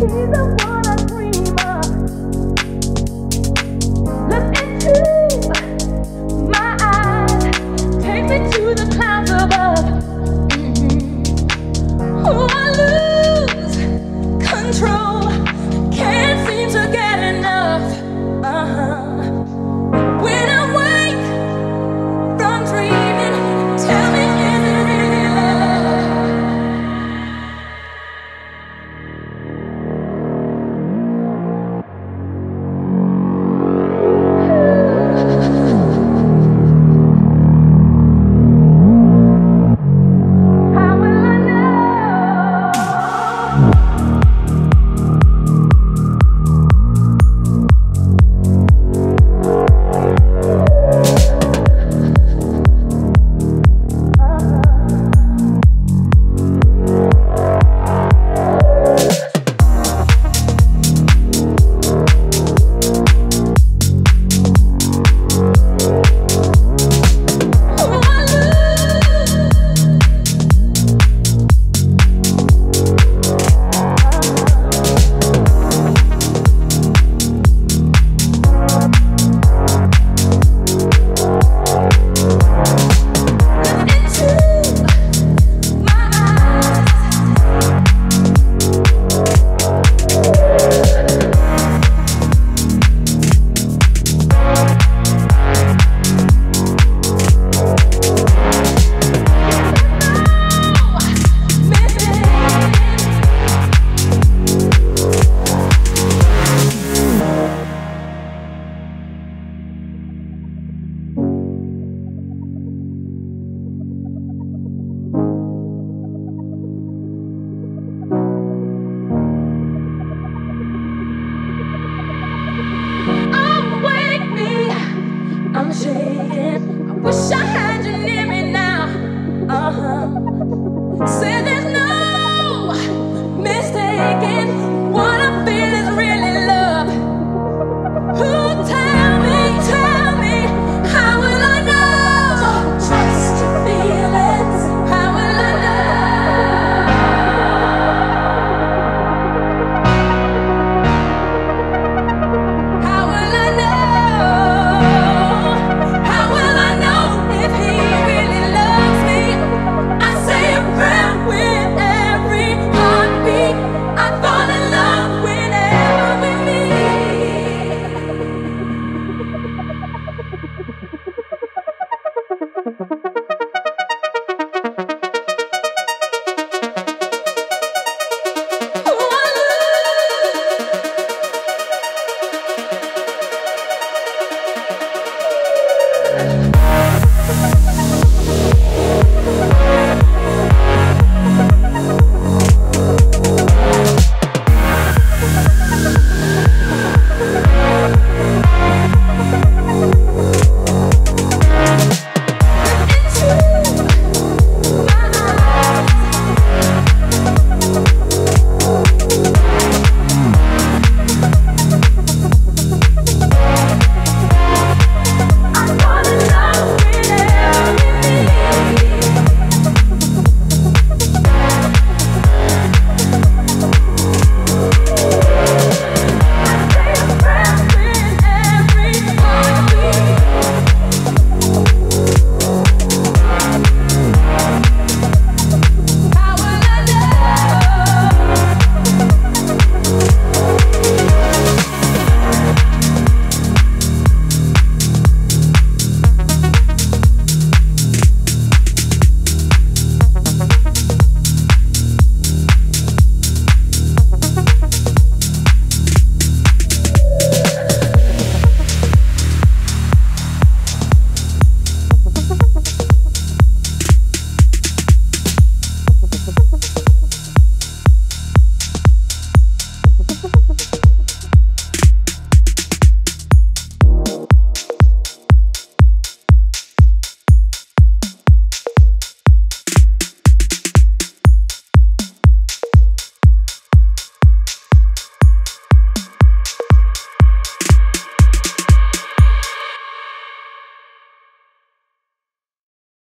Look into my eyes, take me to the clouds. Say